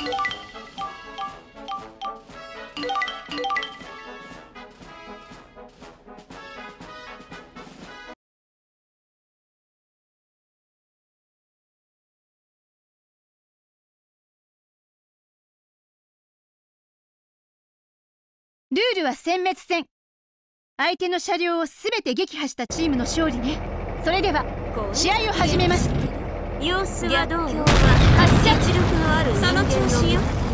ルールは殲滅戦。相手の車両を全て撃破したチームの勝利ね。それでは試合を始めます。様子はどう？発射のあるその調子よ。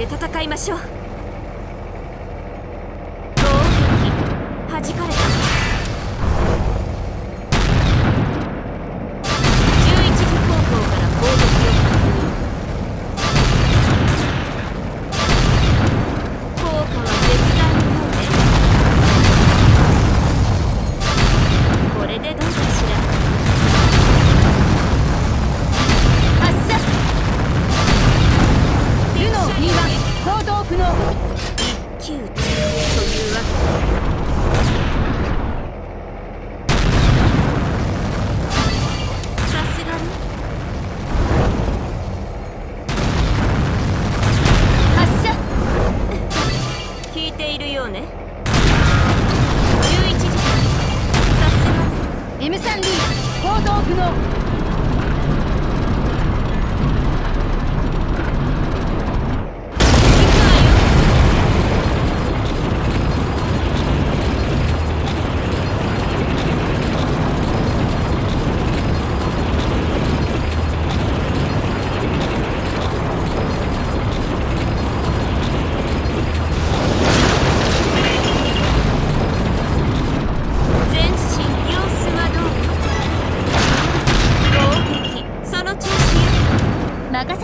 で戦いましょう。弾かれ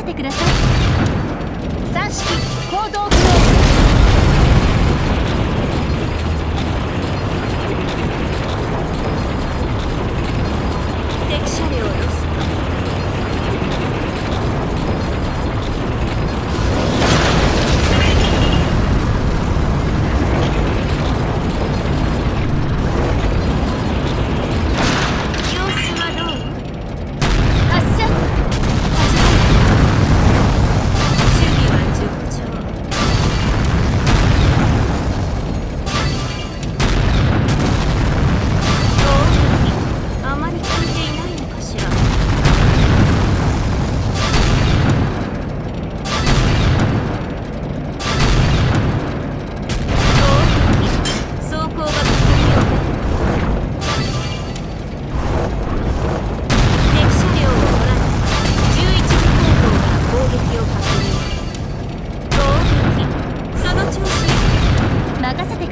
てください。三式行動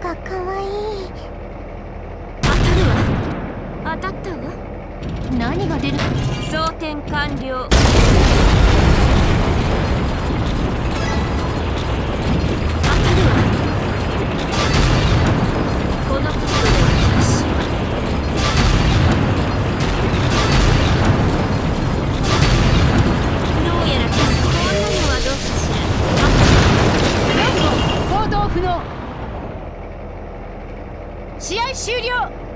かかわい。い当たるわ。当たったわ。何が出る？装填完了終了。